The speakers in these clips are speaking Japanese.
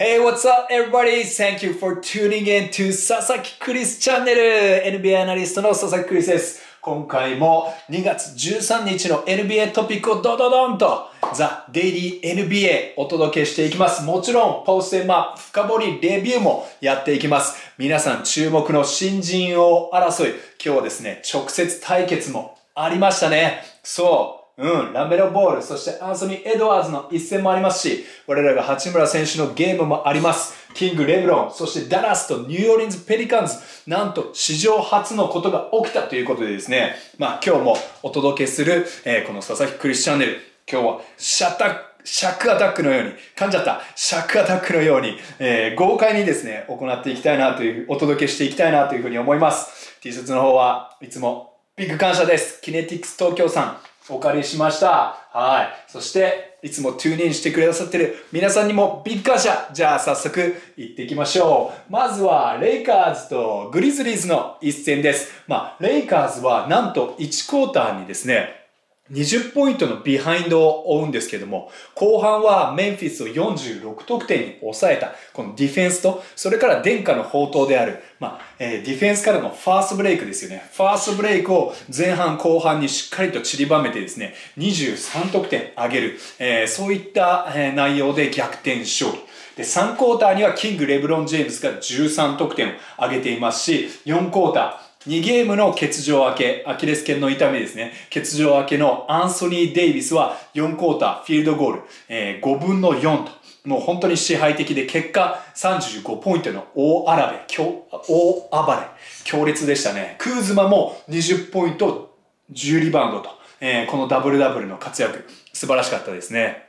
Hey, what's up, everybody? Thank you for tuning in to 佐々木クリスチャンネル NBA アナリストの佐々木クリスです。今回も2月13日の NBA トピックをドドドンとザ・デイリー NBA お届けしていきます。もちろん、ポステマ深掘りレビューもやっていきます。皆さん注目の新人王争い。今日はですね、直接対決もありましたね。そう。うん、ラメロボール、そしてアンソニー・エドワーズの一戦もありますし、我らが八村選手のゲームもあります。キング・レブロン、そしてダラスとニューオーリンズ・ペリカンズ、なんと史上初のことが起きたということでですね、まあ今日もお届けする、えーこの佐々木クリスチャンネル、今日はシャッター、シャックアタックのように、噛んじゃった、シャックアタックのように、えー豪快にですね、行っていきたいなという、お届けしていきたいなというふうに思います。T シャツの方はいつもビッグ感謝です。キネティクス東京さん、お借りしました。はい。そして、いつも tune in してくださってる皆さんにもビッグ感謝。じゃあ早速行っていきましょう。まずは、レイカーズとグリズリーズの一戦です。まあ、レイカーズはなんと1クォーターにですね、20ポイントのビハインドを負うんですけども、後半はメンフィスを46得点に抑えた、このディフェンスと、それから伝家の宝刀である、まあ、えーディフェンスからのファーストブレイクですよね。ファーストブレイクを前半後半にしっかりと散りばめてですね、23得点上げる、えーそういった、え内容で逆転勝利。で、3クォーターにはキング・レブロン・ジェームズが13得点を挙げていますし、4クォーター、2ゲームの欠場明け、アキレス腱の痛みですね。欠場明けのアンソニー・デイビスは4クォーター、フィールドゴール、えー5分の4と。もう本当に支配的で、結果35ポイントの大荒べ、強大暴れ、強烈でしたね。クーズマも20ポイント、10リバウンドと、えーこのダブルダブルの活躍、素晴らしかったですね。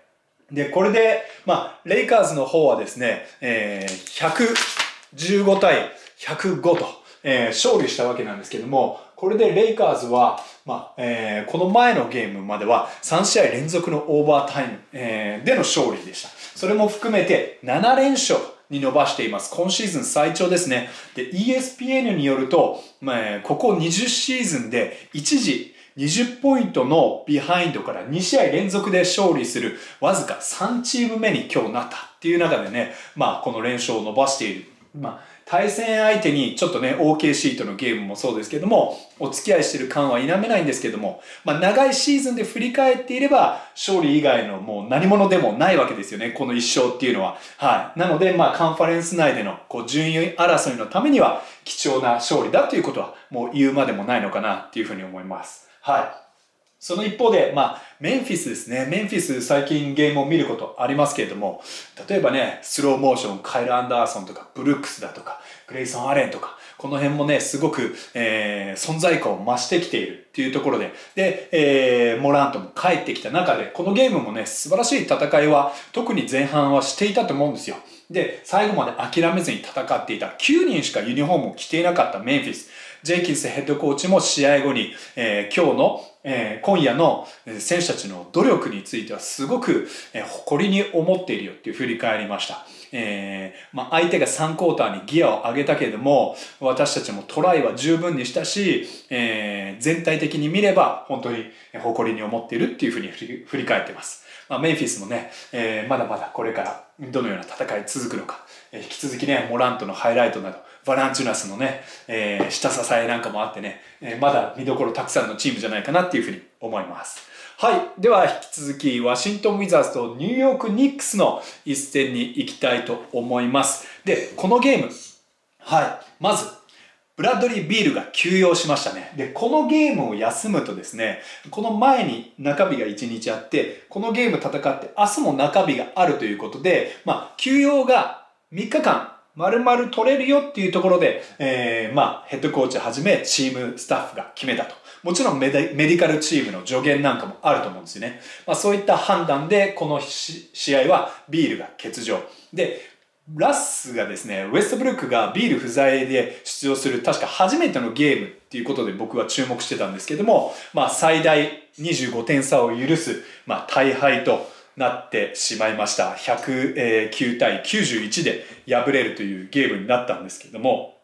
で、これで、まあ、レイカーズの方はですね、えー115対105と、えー勝利したわけなんですけども、これでレイカーズは、まあ、えーこの前のゲームまでは3試合連続のオーバータイム、えーでの勝利でした。それも含めて7連勝に伸ばしています。今シーズン最長ですね。で、ESPN によると、まあえここ20シーズンで一時20ポイントのビハインドから2試合連続で勝利するわずか3チーム目に今日なったっていう中でね、まあこの連勝を伸ばしている。まあ対戦相手にちょっとね OKC とのゲームもそうですけどもお付き合いしてる感は否めないんですけども、まあ、長いシーズンで振り返っていれば勝利以外のもう何物でもないわけですよねこの一勝っていうのは。はい、なのでまあカンファレンス内でのこう順位争いのためには貴重な勝利だということはもう言うまでもないのかなっていうふうに思います。はいその一方で、まあ、メンフィスですね。メンフィス最近ゲームを見ることありますけれども、例えばね、スローモーション、カイル・アンダーソンとか、ブルックスだとか、グレイソン・アレンとか、この辺もね、すごく、えー存在感を増してきているっていうところで、で、えーモラントも帰ってきた中で、このゲームもね、素晴らしい戦いは、特に前半はしていたと思うんですよ。で、最後まで諦めずに戦っていた。9人しかユニフォームを着ていなかったメンフィス。ジェイキンスヘッドコーチも試合後に、えー今日の、えー今夜の選手たちの努力についてはすごく、えー誇りに思っているよっていう振り返りました。えーまあ、相手が3クォーターにギアを上げたけれども、私たちもトライは十分にしたし、えー全体的に見れば本当に誇りに思っているっていうふうに振り振り返ってます。まあ、メンフィスもね、えーまだまだこれからどのような戦い続くのか、えー引き続きね、モラントのハイライトなど、バランチュナスのね、えー下支えなんかもあってね、えーまだ見どころたくさんのチームじゃないかなっていうふうに思います。はい。では引き続き、ワシントン・ウィザーズとニューヨーク・ニックスの一戦に行きたいと思います。で、このゲーム、はい。まず、ブラッドリー・ビールが休養しましたね。で、このゲームを休むとですね、この前に中日が1日あって、このゲーム戦って明日も中日があるということで、まあ、休養が3日間、丸々取れるよっていうところで、えー、まあ、ヘッドコーチはじめチームスタッフが決めたと。もちろんメディカルチームの助言なんかもあると思うんですよね。まあ、そういった判断で、この試合はビールが欠場。で、ラッスがですね、ウェストブルックがビール不在で出場する確か初めてのゲームっていうことで僕は注目してたんですけども、まあ最大25点差を許す、まあ大敗となってしまいました。109対91で敗れるというゲームになったんですけども、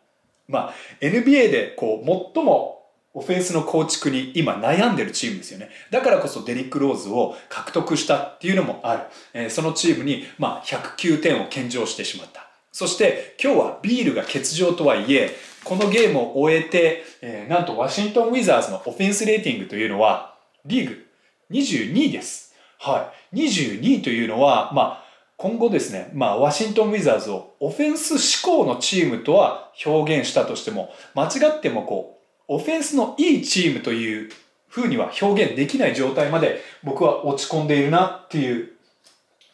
まあ NBA でこう最もオフェンスの構築に今悩んでるチームですよね。だからこそデリック・ローズを獲得したっていうのもある。えー、そのチームに、まあ、109点を献上してしまった。そして今日はビールが欠場とはいえ、このゲームを終えて、えー、なんとワシントン・ウィザーズのオフェンスレーティングというのは、リーグ22位です。はい。22位というのは、まあ、今後ですね、まあ、ワシントン・ウィザーズをオフェンス志向のチームとは表現したとしても、間違ってもこう、オフェンスのいいチームという風には表現できない状態まで僕は落ち込んでいるなっていう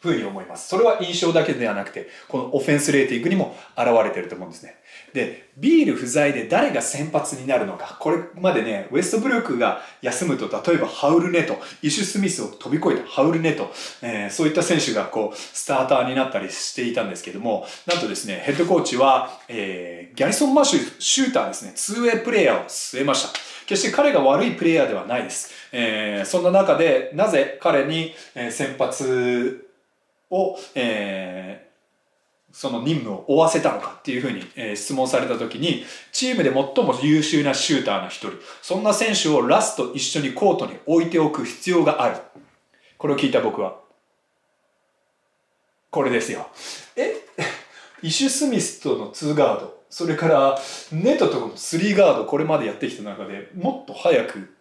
ふうに思います。それは印象だけではなくて、このオフェンスレーティングにも現れてると思うんですね。で、ビール不在で誰が先発になるのか。これまでね、ウエストブルークが休むと、例えばハウルネト、イシュ・スミスを飛び越えたハウルネト、えー、そういった選手がこう、スターターになったりしていたんですけども、なんとですね、ヘッドコーチは、えー、ギャリソン・マッシュ、シューターですね、2ウェイプレイヤーを据えました。決して彼が悪いプレイヤーではないです。えー、そんな中で、なぜ彼に先発を、えー、その任務を負わせたのかっていうふうに、え、質問された時に、チームで最も優秀なシューターの一人、そんな選手をラスト一緒にコートに置いておく必要がある。これを聞いた僕は、これですよ。え？イシュ・スミスとのツーガード、それからネトとのスリーガード、これまでやってきた中でもっと早く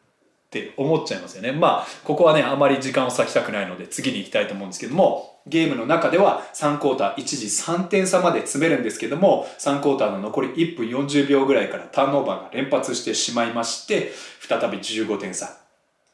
って思っちゃいますよね。まあ、ここはね、あまり時間を割きたくないので次に行きたいと思うんですけども、ゲームの中では3クォーター一時3点差まで詰めるんですけども、3クォーターの残り1分40秒ぐらいからターンオーバーが連発してしまいまして、再び15点差。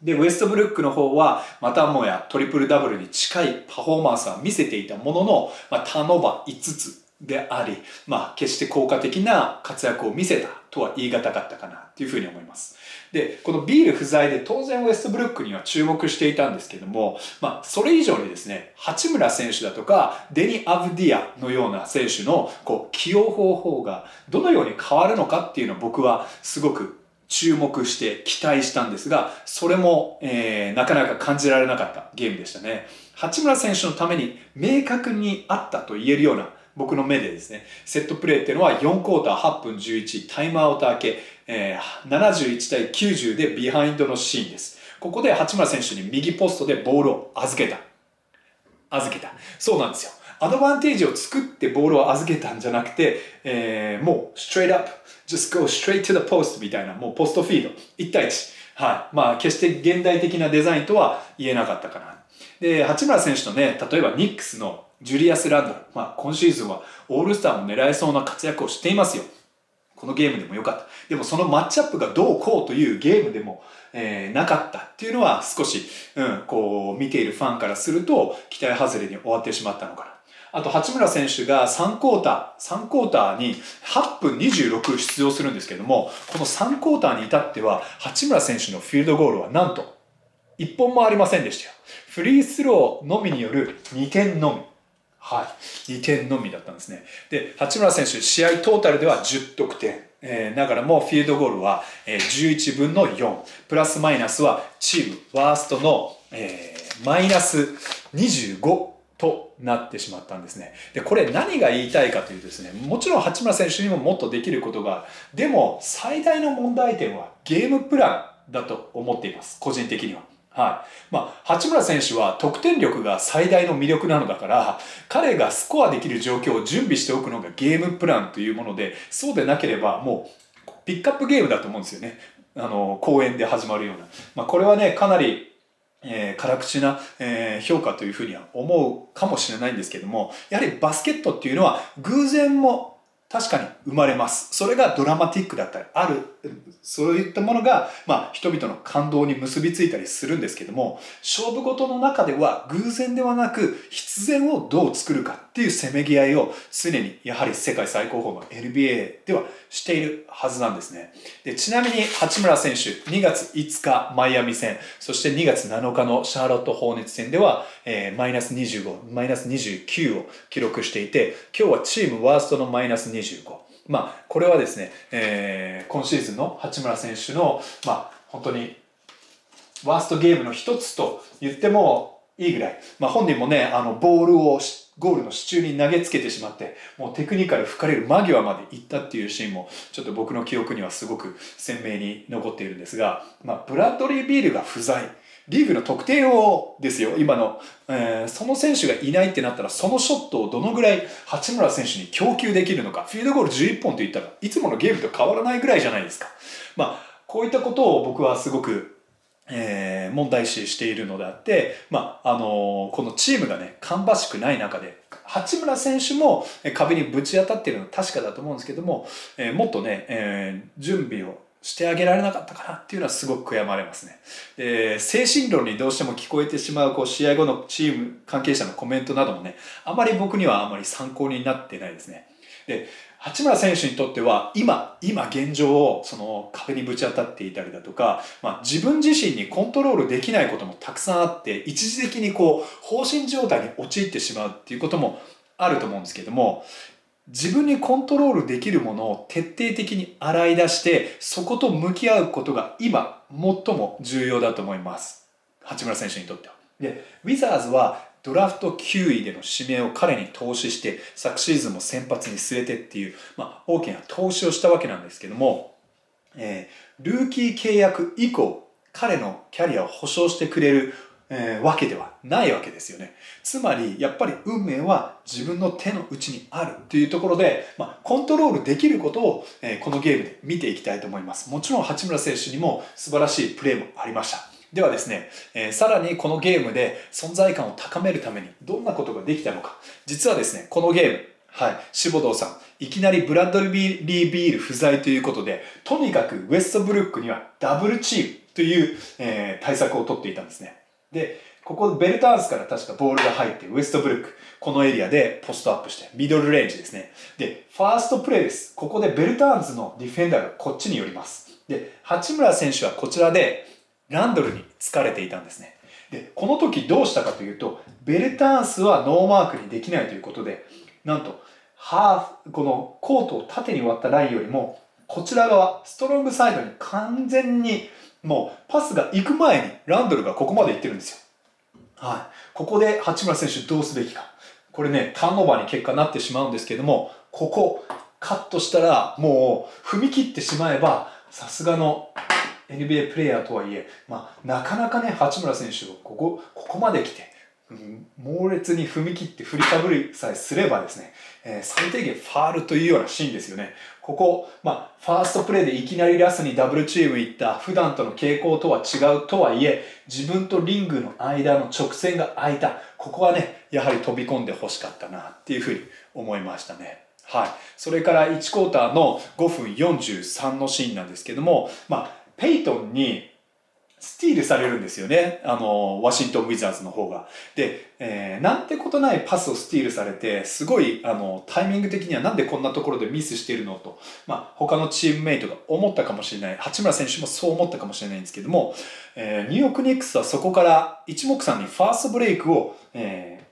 で、ウエストブルックの方は、またもやトリプルダブルに近いパフォーマンスは見せていたものの、まあ、ターンオーバー5つであり、まあ、決して効果的な活躍を見せたとは言い難かったかなというふうに思います。で、このビール不在で当然ウェストブルックには注目していたんですけども、まあ、それ以上にですね、八村選手だとか、デニ・アブディアのような選手のこう起用方法がどのように変わるのかっていうのを僕はすごく注目して期待したんですが、それも、えー、なかなか感じられなかったゲームでしたね。八村選手のために明確にあったと言えるような僕の目でですね、セットプレーっていうのは4クォーター8分11、タイムアウト明け、えー、71対90でビハインドのシーンです。ここで八村選手に右ポストでボールを預けた。預けた。そうなんですよ。アドバンテージを作ってボールを預けたんじゃなくて、えー、もう straight up, just go straight to the post みたいな、もうポストフィード、1対1。はい。まあ、決して現代的なデザインとは言えなかったかな。で、八村選手とね、例えばニックスのジュリアス・ランドル、まあ、今シーズンはオールスターも狙えそうな活躍をしていますよ。このゲームでも良かった。でもそのマッチアップがどうこうというゲームでも、えー、なかったっていうのは少し、うん、こう見ているファンからすると期待外れに終わってしまったのかな。あと、八村選手が3クォーター、3クォーターに8分26出場するんですけども、この3クォーターに至っては、八村選手のフィールドゴールはなんと、1本もありませんでしたよ。フリースローのみによる2点のみ。はい。2点のみだったんですね。で、八村選手、試合トータルでは10得点。えー、ながらもフィールドゴールは、えー、11分の4。プラスマイナスはチームワーストの、えー、マイナス25となってしまったんですね。で、これ何が言いたいかというとですね、もちろん八村選手にももっとできることが、でも最大の問題点はゲームプランだと思っています。個人的には。はい。まあ、八村選手は得点力が最大の魅力なのだから、彼がスコアできる状況を準備しておくのがゲームプランというもので、そうでなければもう、ピックアップゲームだと思うんですよね。あの、公演で始まるような。まあ、これはね、かなり、えー、辛口な、えー、評価というふうには思うかもしれないんですけども、やはりバスケットっていうのは偶然も確かに生まれます。それがドラマティックだったり、ある、そういったものが、まあ、人々の感動に結びついたりするんですけども、勝負事の中では偶然ではなく、必然をどう作るかっていうせめぎ合いを常に、やはり世界最高峰の NBA ではしているはずなんですね。でちなみに、八村選手、2月5日マイアミ戦、そして2月7日のシャーロット・ホーネッツ戦では、え、マイナス25、マイナス29を記録していて、今日はチームワーストのマイナス25。まあ、これはですね、えー、今シーズンの八村選手の、まあ、本当にワーストゲームの一つと言ってもいいぐらい、まあ、本人もねあのボールをゴールの支柱に投げつけてしまって、もうテクニカル吹かれる間際まで行ったっていうシーンも、ちょっと僕の記憶にはすごく鮮明に残っているんですが、まあ、ブラッドリー・ビールが不在。リーグの得点王ですよ、今の。えー、その選手がいないってなったら、そのショットをどのぐらい八村選手に供給できるのか。フィールドゴール11本といったらいつものゲームと変わらないぐらいじゃないですか。まあ、こういったことを僕はすごくえー、問題視しているのであって、まあ、あのー、このチームがね、芳しくない中で、八村選手も壁にぶち当たっているのは確かだと思うんですけども、えー、もっとね、えー、準備をしてあげられなかったかなっていうのはすごく悔やまれますね。で、精神論にどうしても聞こえてしまう、こう、試合後のチーム関係者のコメントなどもね、あまり僕にはあまり参考になってないですね。で、八村選手にとっては今、今現状をその壁にぶち当たっていたりだとか、まあ、自分自身にコントロールできないこともたくさんあって、一時的にこう、放心状態に陥ってしまうっていうこともあると思うんですけども、自分にコントロールできるものを徹底的に洗い出して、そこと向き合うことが今、最も重要だと思います。八村選手にとっては。で、ウィザーズはドラフト9位での指名を彼に投資して、昨シーズンも先発に据えてっていう、まあ、大きな投資をしたわけなんですけども、えー、ルーキー契約以降、彼のキャリアを保証してくれる、えー、わけではないわけですよね。つまり、やっぱり運命は自分の手の内にあるというところで、まあ、コントロールできることを、えー、このゲームで見ていきたいと思います。もちろん、八村選手にも素晴らしいプレーもありました。ではですね、えー、さらにこのゲームで存在感を高めるためにどんなことができたのか。実はですね、このゲーム、はい、志保堂さん、いきなりブラッドリー・ビール不在ということで、とにかくウエストブルックにはダブルチームという、えー、対策を取っていたんですね。で、ここベルターンスから確かボールが入って、ウエストブルック、このエリアでポストアップして、ミドルレンジですね。で、ファーストプレーです。ここでベルターンズのディフェンダーがこっちに寄ります。で、八村選手はこちらで、ランドルにつかれていたんですね。で、この時どうしたかというと、ベルターンスはノーマークにできないということで、なんと、ハーフ、このコートを縦に割ったラインよりも、こちら側、ストロングサイドに完全に、もうパスが行く前にランドルがここまで行ってるんですよ。はい。ここで八村選手どうすべきか。これね、ターンオーバーに結果になってしまうんですけども、ここ、カットしたら、もう踏み切ってしまえば、さすがの NBA プレーヤーとはいえ、まあ、なかなかね、八村選手をここ、ここまで来て、うん、猛烈に踏み切って振りかぶりさえすればですね、えー、最低限ファールというようなシーンですよね。ここ、まあ、ファーストプレーでいきなりラスにダブルチーム行った普段との傾向とは違うとはいえ、自分とリングの間の直線が空いた。ここはね、やはり飛び込んで欲しかったなっていうふうに思いましたね。はい。それから1クォーターの5分43のシーンなんですけども、まあ、ペイトンにスティールされるんですよね。あの、ワシントン・ウィザーズの方が。で、えー、なんてことないパスをスティールされて、すごい、あの、タイミング的にはなんでこんなところでミスしているのと、まあ、他のチームメイトが思ったかもしれない。八村選手もそう思ったかもしれないんですけども、えー、ニューヨーク・ニックスはそこから一目散にファーストブレイクを、え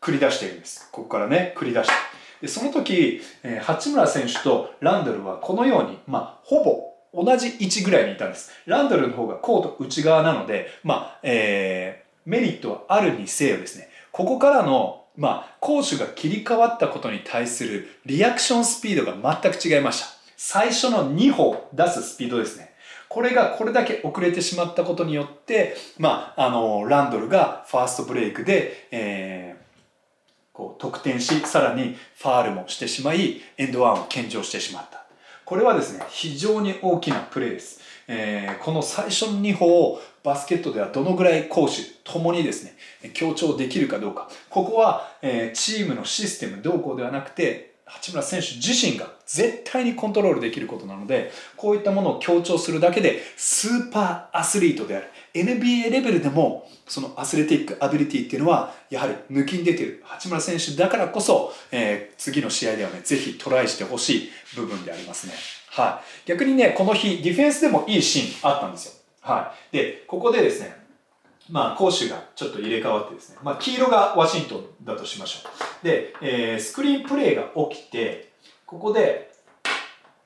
ー、繰り出しているんです。ここからね、繰り出して。で、その時、えー、八村選手とランドルはこのように、まあ、ほぼ同じ位置ぐらいにいたんです。ランドルの方がコート内側なので、まあ、えー、メリットはあるにせよですね、ここからの、まあ、攻守が切り替わったことに対するリアクションスピードが全く違いました。最初の2歩出すスピードですね。これがこれだけ遅れてしまったことによって、まあ、あの、ランドルがファーストブレイクで、えー、こう得点し、さらにファールもしてしまい、エンドワンを献上してしまった。これはですね、非常に大きなプレーです。えー、この最初の2歩をバスケットではどのぐらい攻守ともにですね、強調できるかどうか。ここは、えー、チームのシステムどうこうではなくて、八村選手自身が絶対にコントロールできることなので、こういったものを強調するだけで、スーパーアスリートである。NBA レベルでも、そのアスレティックアビリティっていうのは、やはり抜きに出ている。八村選手だからこそ、えー、次の試合ではね、ぜひトライしてほしい部分でありますね。はい。逆にね、この日、ディフェンスでもいいシーンあったんですよ。はい。で、ここでですね、まあ、攻守がちょっと入れ替わってですね、まあ、黄色がワシントンだとしましょう。で、えー、スクリーンプレーが起きて、ここで、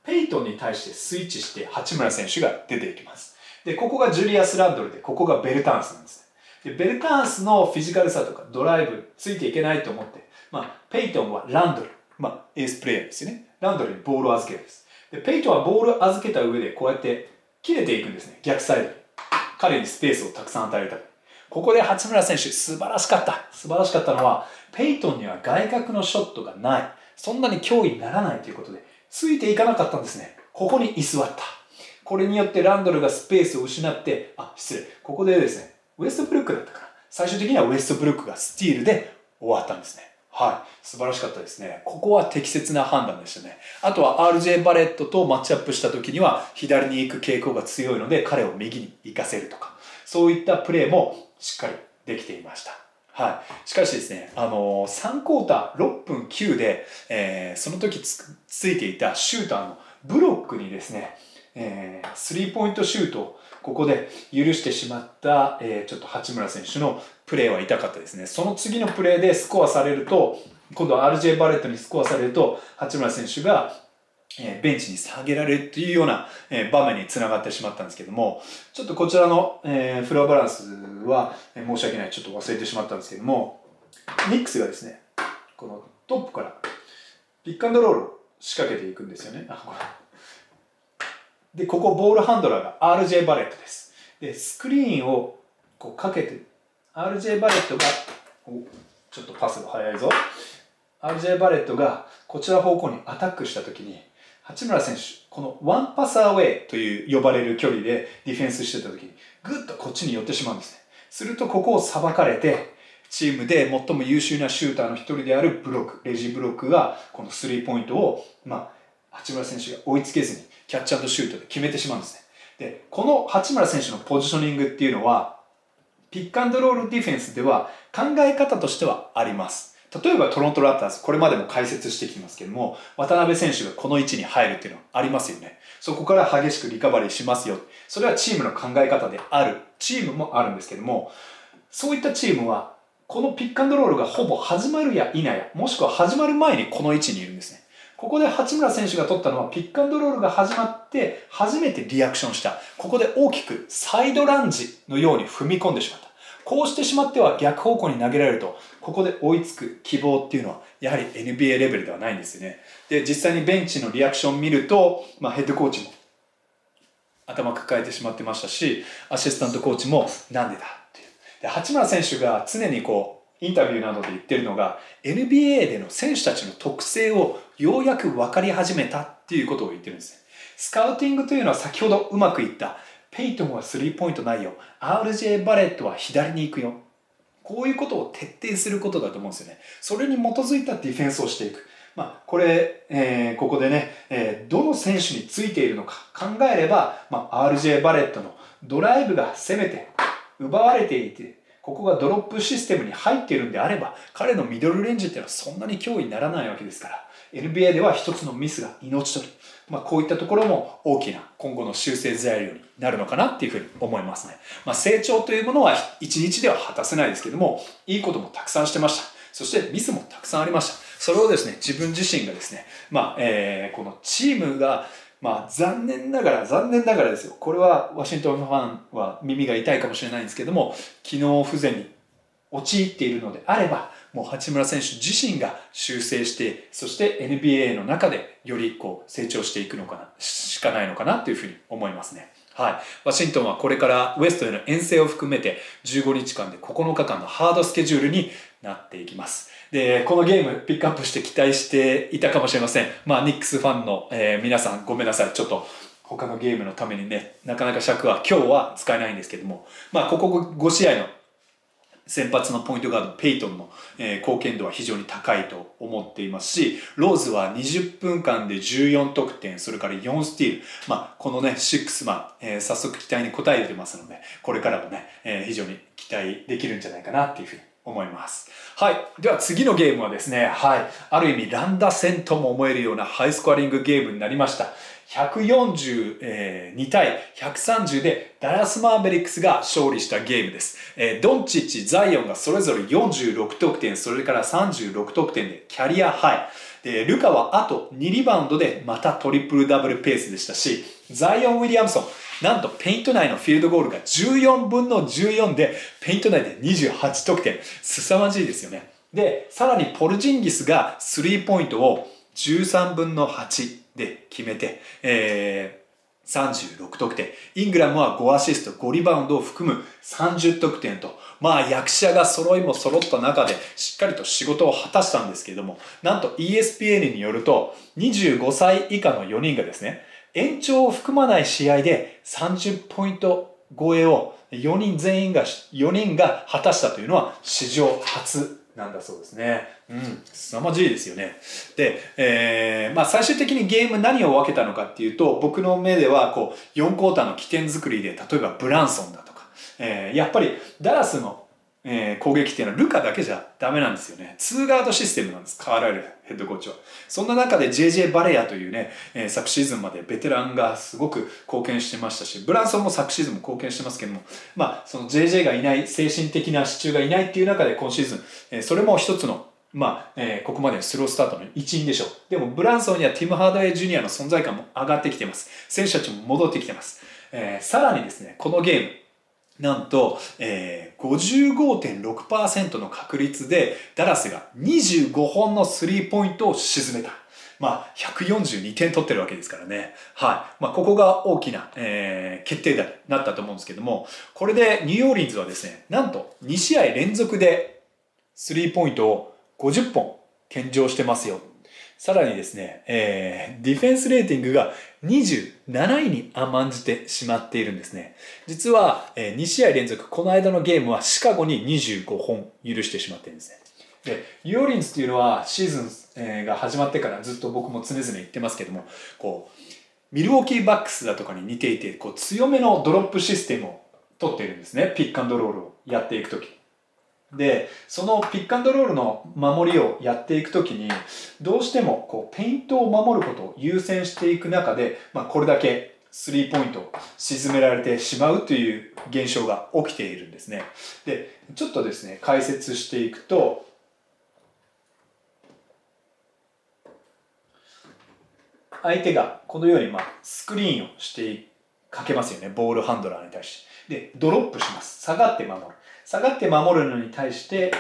ペイトンに対してスイッチして八村選手が出ていきます。で、ここがジュリアス・ランドルで、ここがベルタンスなんですね。で、ベルタンスのフィジカルさとかドライブついていけないと思って、まあ、ペイトンはランドル。まあ、エースプレイヤーですよね。ランドルにボールを預けるんです。で、ペイトンはボールを預けた上でこうやって切れていくんですね。逆サイドに。彼にスペースをたくさん与えため。ここで八村選手素晴らしかった。素晴らしかったのは、ペイトンには外角のショットがない。そんなに脅威にならないということで、ついていかなかったんですね。ここに居座った。これによってランドルがスペースを失って、あ、失礼。ここでですね、ウエストブルックだったかな。最終的にはウエストブルックがスティールで終わったんですね。はい。素晴らしかったですね。ここは適切な判断でしたね。あとは RJ バレットとマッチアップした時には左に行く傾向が強いので彼を右に行かせるとか、そういったプレーもしっかりできていました。はい。しかしですね、あのー、3クォーター6分9で、えー、その時つついていたシューターのブロックにですね、えー、スリーポイントシュートをここで許してしまった、えー、ちょっと八村選手のプレーは痛かったですね。その次のプレーでスコアされると、今度は RJ バレットにスコアされると、八村選手がえベンチに下げられるっていうような、え場面につながってしまったんですけども、ちょっとこちらの、えフロアバランスは、え申し訳ない、ちょっと忘れてしまったんですけども、ニックスがですね、このトップからピックアンドロールを仕掛けていくんですよね。で、ここボールハンドラーが RJ バレットです。で、スクリーンをこうかけて、RJ バレットが、おちょっとパスが速いぞ。RJ バレットがこちら方向にアタックしたときに、八村選手、このワンパスアウェイという呼ばれる距離でディフェンスしてた時に、ぐっとこっちに寄ってしまうんですね。するとここを裁かれて、チームで最も優秀なシューターの一人であるブロック、レジブロックが、このスリーポイントを、まあ、八村選手が追いつけずに、キャッチャーシュートで決めてしまうんですね。で、この八村選手のポジショニングっていうのは、ピックアンドロールディフェンスでは考え方としてはあります。例えばトロントラプターズ、これまでも解説してきますけども、渡辺選手がこの位置に入るっていうのはありますよね。そこから激しくリカバリーしますよ。それはチームの考え方である。チームもあるんですけども、そういったチームは、このピックアンドロールがほぼ始まるや否や、もしくは始まる前にこの位置にいるんですね。ここで八村選手が取ったのはピックアンドロールが始まって初めてリアクションした。ここで大きくサイドランジのように踏み込んでしまった。こうしてしまっては逆方向に投げられると、ここで追いつく希望っていうのは、やはり NBA レベルではないんですよね。で、実際にベンチのリアクション見ると、まあ、ヘッドコーチも頭抱えてしまってましたし、アシスタントコーチもなんでだっていう。で、八村選手が常にこう、インタビューなどで言ってるのが、NBA での選手たちの特性をようやく分かり始めたっていうことを言ってるんですね。スカウティングというのは先ほどうまくいったペイトンはスリーポイントないよ。RJ バレットは左に行くよ。こういうことを徹底することだと思うんですよね。それに基づいたディフェンスをしていく。まあ、これ、えー、ここでね、えー、どの選手についているのか考えれば、まあ、RJ バレットのドライブが攻めて奪われていて、ここがドロップシステムに入っているんであれば、彼のミドルレンジっていうのはそんなに脅威にならないわけですから、NBA では一つのミスが命取り。まあ、こういったところも大きな今後の修正材料になるのかなっていうふうに思いますね。まあ、成長というものは一日では果たせないですけども、いいこともたくさんしてました。そしてミスもたくさんありました。それをですね、自分自身がですね、まあ、えー、このチームが、まあ、残念ながら、残念ながらですよ。これは、ワシントンファンは耳が痛いかもしれないんですけども、機能不全に陥っているのであれば、もう八村選手自身が修正して、そして NBA の中でよりこう成長していくのかな、しかないのかなというふうに思いますね。はい。ワシントンはこれからウエストへの遠征を含めて15日間で9日間のハードスケジュールになっていきます。で、このゲームピックアップして期待していたかもしれません。まあ、ニックスファンの、えー、皆さんごめんなさい。ちょっと他のゲームのためにね、なかなか尺は今日は使えないんですけども、まあ、ここ5試合の先発のポイントガード、ペイトンの、えー、貢献度は非常に高いと思っていますし、ローズは20分間で14得点、それから4スティール。まあ、このね、6マン、えー、早速期待に応えてますので、これからもね、えー、非常に期待できるんじゃないかなっていうふうに思います。はい。では次のゲームはですね、はい。ある意味、乱打戦とも思えるようなハイスコアリングゲームになりました。142対130でダラスマーベリックスが勝利したゲームです。ドンチッチ、ザイオンがそれぞれ46得点、それから36得点でキャリアハイ。で、ルカはあと2リバウンドでまたトリプルダブルペースでしたし、ザイオン・ウィリアムソン、なんとペイント内のフィールドゴールが14分の14で、ペイント内で28得点。凄まじいですよね。で、さらにポルジンギスがスリーポイントを13分の8で決めて、えー、36得点。イングラムは5アシスト、5リバウンドを含む30得点と、まあ役者が揃いも揃った中でしっかりと仕事を果たしたんですけれども、なんと ESPN によると25歳以下の4人がですね、延長を含まない試合で30ポイント超えを4人全員が、4人が果たしたというのは史上初なんだそうですね。うん。凄まじいですよね。で、えー、まあ最終的にゲーム何を分けたのかっていうと、僕の目ではこう、4クォーターの起点作りで、例えばブランソンだとか、えー、やっぱりダラスのえー、攻撃っていうのはルカだけじゃダメなんですよね。ツーガードシステムなんです。カーライルヘッドコーチは。そんな中で JJ バレアというね、えー、昨シーズンまでベテランがすごく貢献してましたし、ブランソンも昨シーズンも貢献してますけども、まあ、その JJ がいない、精神的な支柱がいないっていう中で今シーズン、えー、それも一つのまあ、えー、ここまでスロースタートの一員でしょう。でも、ブランソンやティム・ハードウェイ・ジュニアの存在感も上がってきてます。選手たちも戻ってきてます。えー、さらにですね、このゲーム、なんと、えー、55.6%の確率でダラスが25本のスリーポイントを沈めた。まあ、142点取ってるわけですからね。はい。まあ、ここが大きな、えー、決定打になったと思うんですけども、これでニューオーリンズはですね、なんと2試合連続でスリーポイントを50本献上してますよさらにですね、えー、ディフェンスレーティングが27位に甘んじてしまっているんですね。実は、えー、2試合連続、この間のゲームはシカゴに25本許してしまっているんですね。で、ニューオリンズっていうのはシーズン、え、が始まってからずっと僕も常々言ってますけども、こう、ミルウォーキーバックスだとかに似ていて、こう強めのドロップシステムを取っているんですね。ピックアンドロールをやっていくとき。で、そのピックアンドロールの守りをやっていくときに、どうしてもこうペイントを守ることを優先していく中で、まあ、これだけスリーポイントを沈められてしまうという現象が起きているんですね。で、ちょっとですね、解説していくと、相手がこのようにまあスクリーンをしてかけますよね、ボールハンドラーに対して。で、ドロップします。下がって守る。下がって守るのに対して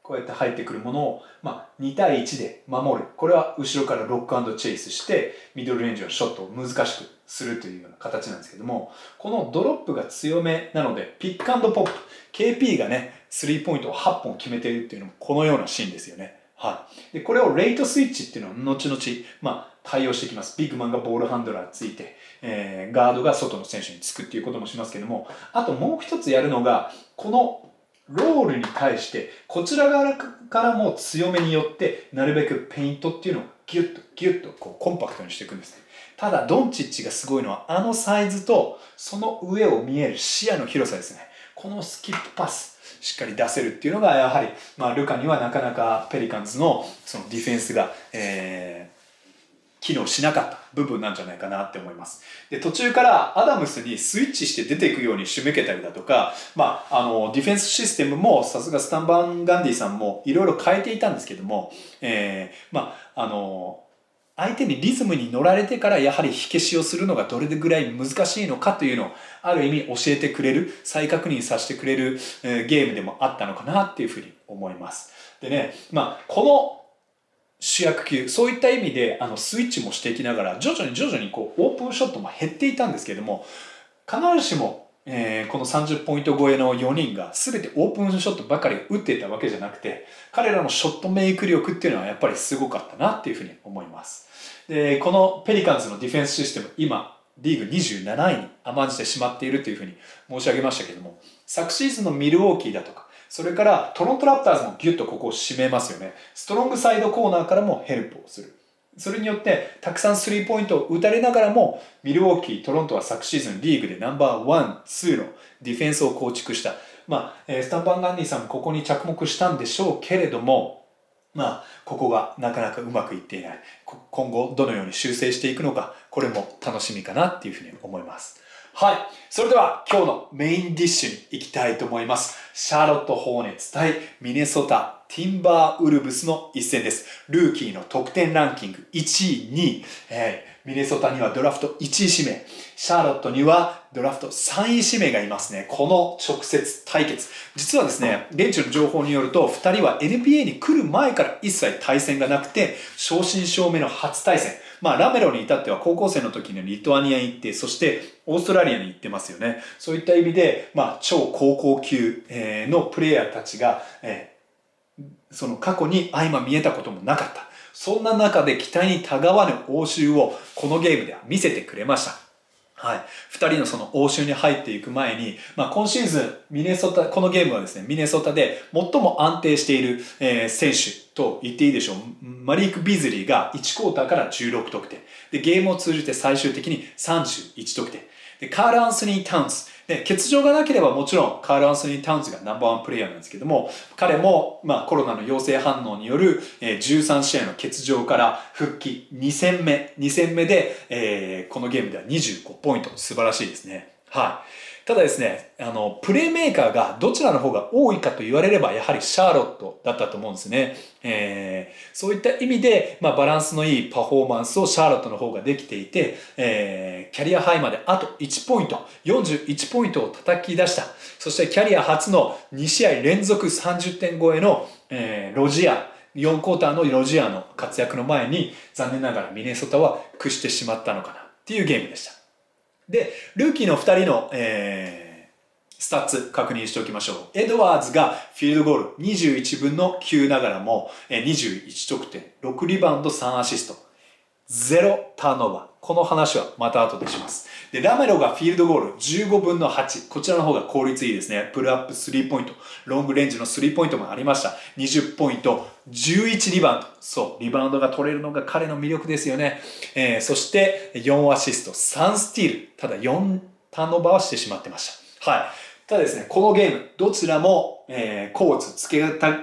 こうやって入ってくるものを、まあ、2対1で守る。これは後ろからロックチェイスしてミドルレンジのショットを難しくするというような形なんですけどもこのドロップが強めなのでピックアンドポップ。KP がねスリーポイントを8本決めているっていうのもこのようなシーンですよね。はい。で、これをレイトスイッチっていうのは後々、まあ、対応してきます。ビッグマンがボールハンドラーついて、えー、ガードが外の選手につくっていうこともしますけども、あともう一つやるのが、このロールに対して、こちら側からも強めによって、なるべくペイントっていうのをギュッとギュッとこうコンパクトにしていくんですね。ただ、ドンチッチがすごいのは、あのサイズと、その上を見える視野の広さですね。このスキップパス。しっかり出せるっていうのがやはり、まあ、ルカにはなかなかペリカンズのそのディフェンスが、えー、機能しなかった部分なんじゃないかなって思います。で、途中からアダムスにスイッチして出ていくように仕向けたりだとか、まあ、あの、ディフェンスシステムもさすがスタンバン・ガンディさんもいろいろ変えていたんですけども、えー、まあ、あの、相手にリズムに乗られてからやはり火消しをするのがどれぐらい難しいのかというのをある意味教えてくれる再確認させてくれる、えー、ゲームでもあったのかなっていうふうに思います。でね、まあ、この主役級そういった意味であのスイッチもしていきながら徐々に徐々にこうオープンショットも減っていたんですけれども必ずしもえー、この30ポイント超えの4人が全てオープンショットばかり打っていたわけじゃなくて彼らのショットメイク力っていうのはやっぱりすごかったなっていうふうに思います。でこのペリカンズのディフェンスシステム今リーグ27位に甘んじてしまっているというふうに申し上げましたけれども昨シーズンのミルウォーキーだとかそれからトロントラプターズもギュッとここを締めますよねストロングサイドコーナーからもヘルプをするそれによってたくさんスリーポイントを打たれながらもミルウォーキー、トロントは昨シーズンリーグでナンバーワン、ツーのディフェンスを構築した。まあ、スタンバン・ガンディさんもここに着目したんでしょうけれども、まあ、ここがなかなかうまくいっていない。今後どのように修正していくのか、これも楽しみかなっていうふうに思います。はい。それでは今日のメインディッシュに行きたいと思います。シャーロット・ホーネツ対ミネソタティンバーウルブスの一戦です。ルーキーの得点ランキング1位、2位、えー、ミネソタにはドラフト1位指名、シャーロットにはドラフト3位指名がいますね。この直接対決。実はですね、現地の情報によると、2人は NBA に来る前から一切対戦がなくて、正真正銘の初対戦。まあ、ラメロに至っては高校生の時にリトアニアに行って、そしてオーストラリアに行ってますよね。そういった意味で、まあ、超高校級のプレイヤーたちが、え、その過去に相ま見えたこともなかった。そんな中で期待にたがわぬ応酬をこのゲームでは見せてくれました。はい。二人のその応酬に入っていく前に、まあ、今シーズン、ミネソタ、このゲームはですね、ミネソタで最も安定している、えー、選手と言っていいでしょう。マリーク・ビズリーが1クォーターから16得点。で、ゲームを通じて最終的に31得点。で、カール・アンソニー・タウンス。で、欠場がなければもちろんカール・アンソニー・タウンズがナンバーワンプレイヤーなんですけども、彼も、まあ、コロナの陽性反応による、えー、13試合の欠場から復帰2戦目、2戦目で、えー、このゲームでは25ポイント。素晴らしいですね。はい。ただですね、あの、プレイメーカーがどちらの方が多いかと言われれば、やはりシャーロットだったと思うんですね。えー、そういった意味で、まあ、バランスのいいパフォーマンスをシャーロットの方ができていて、えー、キャリアハイまであと1ポイント、41ポイントを叩き出した。そしてキャリア初の2試合連続30点超えの、えー、ロジア、4クォーターのロジアの活躍の前に、残念ながらミネソタは屈してしまったのかなっていうゲームでした。で、ルーキーの2人の、えー、スタッツ確認しておきましょう。エドワーズがフィールドゴール21分の9ながらも、えー、21得点、6リバウンド3アシスト、0ターンオーバー。この話はまた後でします。で、ラメロがフィールドゴール15分の8。こちらの方が効率いいですね。プルアップ3ポイント。ロングレンジの3ポイントもありました。20ポイント。11リバウンド。そう。リバウンドが取れるのが彼の魅力ですよね。えー、そして4アシスト、3スティール。ただ4ターンオーバーはしてしまってました。はい。ただですね、このゲーム、どちらも、えー、コーツつけがた、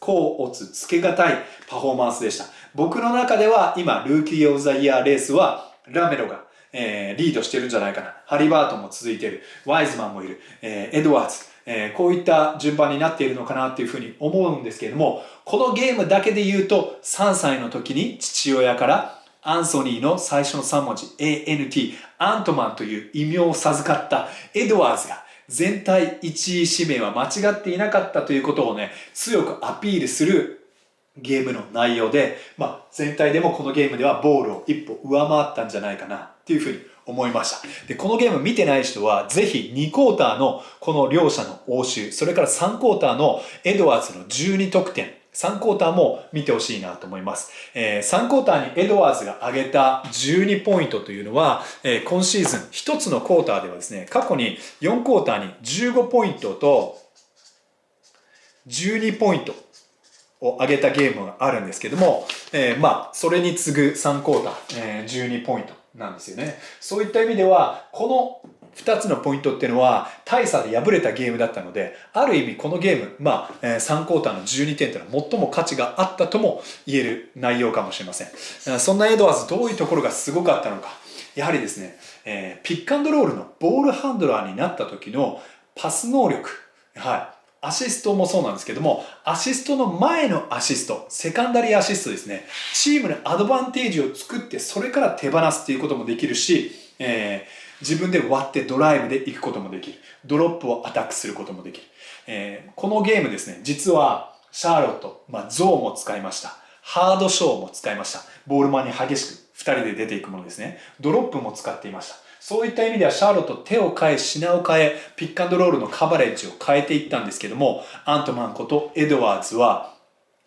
コーツつけがたいパフォーマンスでした。僕の中では今、ルーキー・オブ・ザ・イヤーレースは、ラメロが、えー、リードしてるんじゃないかな。ハリバートも続いてる。ワイズマンもいる。えー、エドワーズ。えー、こういった順番になっているのかなっていうふうに思うんですけれども、このゲームだけで言うと、3歳の時に父親からアンソニーの最初の3文字 ANT、アントマンという異名を授かったエドワーズが全体1位指名は間違っていなかったということをね、強くアピールするゲームの内容で、まあ、全体でもこのゲームではボールを一歩上回ったんじゃないかなっていうふうに思いました。で、このゲーム見てない人は、ぜひ2クォーターのこの両者の応酬、それから3クォーターのエドワーズの12得点、3クォーターも見てほしいなと思います。えー、3クォーターにエドワーズが上げた12ポイントというのは、えー、今シーズン1つのクォーターではですね、過去に4クォーターに15ポイントと12ポイントを上げたゲームがあるんですけども、えー、まあ、それに次ぐ3クォーター、えー、12ポイントなんですよね。そういった意味では、この2つのポイントっていうのは大差で敗れたゲームだったので、ある意味このゲーム、まあ、3クォーターの12点というのは最も価値があったとも言える内容かもしれません。そんなエドワーズどういうところがすごかったのか。やはりですね、えー、ピックアンドロールのボールハンドラーになった時のパス能力。はい。アシストもそうなんですけども、アシストの前のアシスト、セカンダリーアシストですね。チームのアドバンテージを作って、それから手放すっていうこともできるし、えー、自分で割ってドライブで行くこともできる。ドロップをアタックすることもできる。えー、このゲームですね、実は、シャーロット、まあ、ゾウも使いました。ハードショーも使いました。ボールマンに激しく2人で出ていくものですね。ドロップも使っていました。そういった意味ではシャーロット手を変え、品を変え、ピックアンドロールのカバレッジを変えていったんですけども、アントマンことエドワーズは、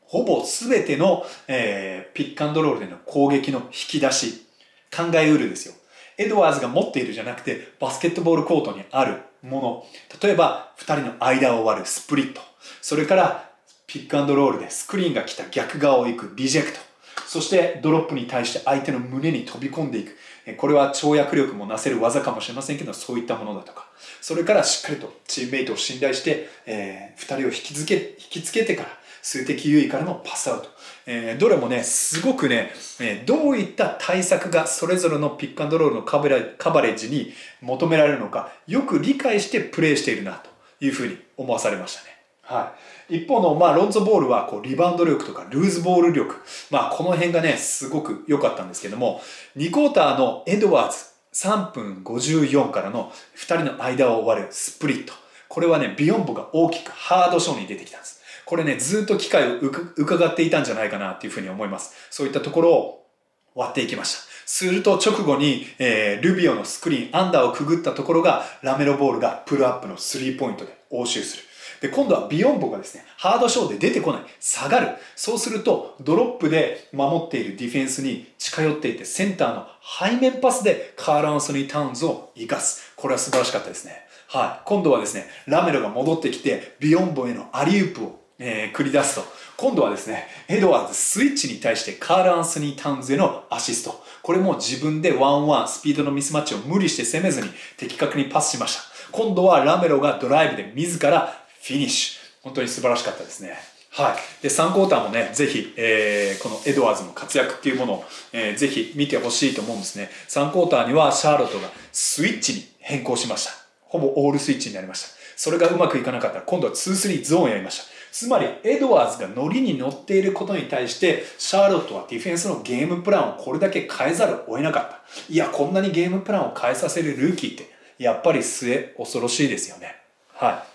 ほぼ全ての、えー、ピックアンドロールでの攻撃の引き出し、考えうるですよ。エドワーズが持っているじゃなくて、バスケットボールコートにあるもの。例えば、二人の間を割るスプリット。それから、ピックアンドロールでスクリーンが来た逆側を行くリジェクト。そしてドロップに対して相手の胸に飛び込んでいく。これは跳躍力もなせる技かもしれませんけど、そういったものだとか。それからしっかりとチームメイトを信頼して、えー、二人を引き付け、引きつけてから、数的優位からのパスアウト。えー、どれもね、すごくね、えー、どういった対策がそれぞれのピックアンドロールのカバレッジに求められるのか、よく理解してプレイしているなというふうに思わされましたね。はい。一方の、まあ、ロンゾボールは、こう、リバウンド力とか、ルーズボール力。まあ、この辺がね、すごく良かったんですけども、2クォーターのエドワーズ、3分54からの2人の間を割るスプリット。これはね、ビヨンボが大きくハードショーに出てきたんです。これね、ずっと機会をうか伺っていたんじゃないかなっていうふうに思います。そういったところを割っていきました。すると直後に、えー、ルビオのスクリーン、アンダーをくぐったところが、ラメロボールがプルアップのスリーポイントで応酬する。で、今度はビヨンボがですね、ハードショーで出てこない。下がる。そうすると、ドロップで守っているディフェンスに近寄っていて、センターの背面パスでカール・アンソニー・タウンズを生かす。これは素晴らしかったですね。はい。今度はですね、ラメロが戻ってきて、ビヨンボへのアリウープを、えー、繰り出すと。今度はですね、エドワーズスイッチに対してカール・アンソニー・タウンズへのアシスト。これも自分でワンワン、スピードのミスマッチを無理して攻めずに的確にパスしました。今度はラメロがドライブで自らフィニッシュ。本当に素晴らしかったですね。はい。で、3クォーターもね、ぜひ、えー、このエドワーズの活躍っていうものを、えー、ぜひ見てほしいと思うんですね。3クォーターにはシャーロットがスイッチに変更しました。ほぼオールスイッチになりました。それがうまくいかなかったら、今度は2-3ゾーンやりました。つまり、エドワーズがノリに乗っていることに対して、シャーロットはディフェンスのゲームプランをこれだけ変えざるを得なかった。いや、こんなにゲームプランを変えさせるルーキーって、やっぱり末恐ろしいですよね。はい。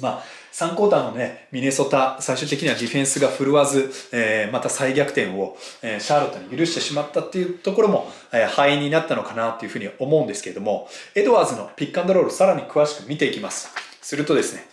まあ、3クォーターのね、ミネソタ、最終的にはディフェンスが振るわず、えー、また再逆転を、えー、シャーロットに許してしまったっていうところも、えー、敗因になったのかなっていうふうに思うんですけれども、エドワーズのピックアンドロールさらに詳しく見ていきます。するとですね、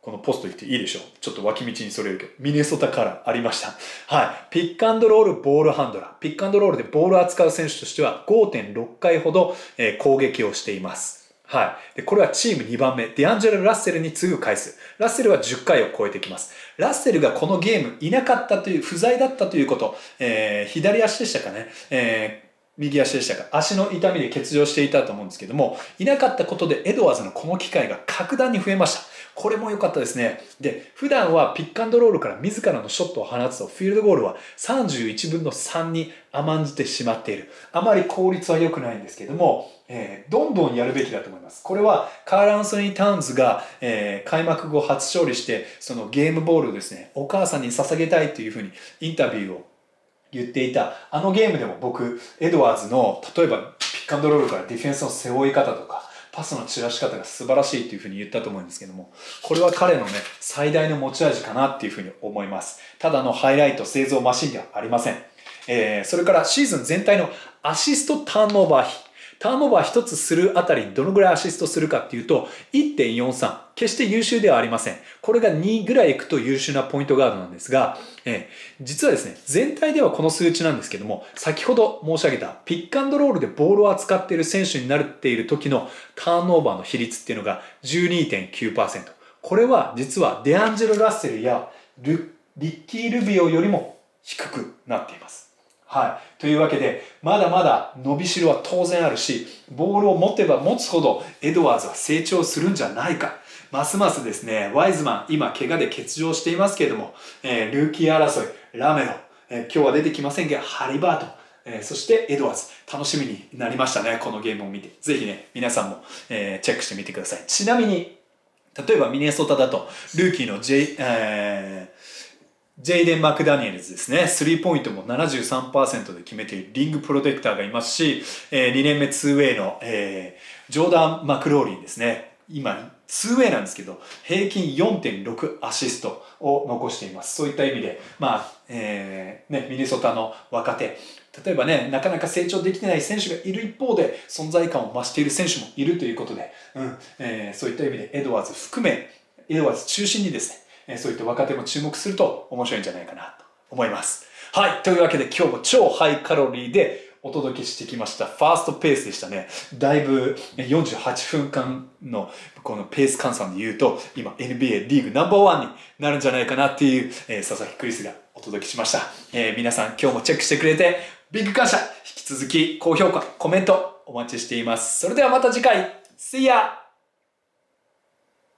このポスト言っていいでしょう。ちょっと脇道にそれるけど、ミネソタからありました。はい。ピックアンドロールボールハンドラー。ピックアンドロールでボールを扱う選手としては5.6回ほど、えー、攻撃をしています。はい。で、これはチーム2番目、ディアンジェロ・ラッセルに次ぐ回数。ラッセルは10回を超えてきます。ラッセルがこのゲームいなかったという、不在だったということ、えー、左足でしたかね、えー右足でしたか足の痛みで欠場していたと思うんですけども、いなかったことでエドワーズのこの機会が格段に増えました。これも良かったですね。で、普段はピックアンドロールから自らのショットを放つと、フィールドゴールは31分の3に甘んじてしまっている。あまり効率は良くないんですけども、え、どんどんやるべきだと思います。これはカール・アンソニー・タウンズが、え、開幕後初勝利して、そのゲームボールをですね、お母さんに捧げたいというふうにインタビューを言っていた、あのゲームでも僕、エドワーズの、例えばピックアンドロールからディフェンスの背負い方とか、パスの散らし方が素晴らしいというふうに言ったと思うんですけども、これは彼のね、最大の持ち味かなっていうふうに思います。ただのハイライト製造マシンではありません。えー、それからシーズン全体のアシストターンオーバー比。ターンオーバー1つするあたりにどのぐらいアシストするかっていうと、1.43。決して優秀ではありません。これが2ぐらいいくと優秀なポイントガードなんですが、えー、実はですね、全体ではこの数値なんですけども、先ほど申し上げたピックアンドロールでボールを扱っている選手になっている時のターンオーバーの比率っていうのが12.9%。これは実はデアンジェロ・ラッセルやルリッキー・ルビオよりも低くなっています。はい。というわけで、まだまだ伸びしろは当然あるし、ボールを持てば持つほどエドワーズは成長するんじゃないか。ますますですね、ワイズマン、今怪我で欠場していますけれども、えー、ルーキー争い、ラメロ、えー、今日は出てきませんが、ハリバート、えー、そしてエドワーズ、楽しみになりましたね、このゲームを見て。ぜひね、皆さんも、え、チェックしてみてください。ちなみに、例えばミネソタだと、ルーキーの J、えー、ジェイデン・マクダニエルズですね。スリーポイントも73%で決めているリングプロテクターがいますし、えー、2年目 2way の、えー、ジョーダン・マクローリンですね。今、2way なんですけど、平均4.6アシストを残しています。そういった意味で、まあ、えー、ね、ミネソタの若手、例えばね、なかなか成長できてない選手がいる一方で、存在感を増している選手もいるということで、うん、えー、そういった意味でエドワーズ含め、エドワーズ中心にですね、そういった若手も注目すると面白いんじゃないかなと思います。はい。というわけで今日も超ハイカロリーでお届けしてきました。ファーストペースでしたね。だいぶ48分間のこのペース換算で言うと、今 NBA リーグナンバーワンになるんじゃないかなっていう、えー、佐々木クリスがお届けしました。えー、皆さん今日もチェックしてくれてビッグ感謝引き続き高評価、コメントお待ちしています。それではまた次回 See ya!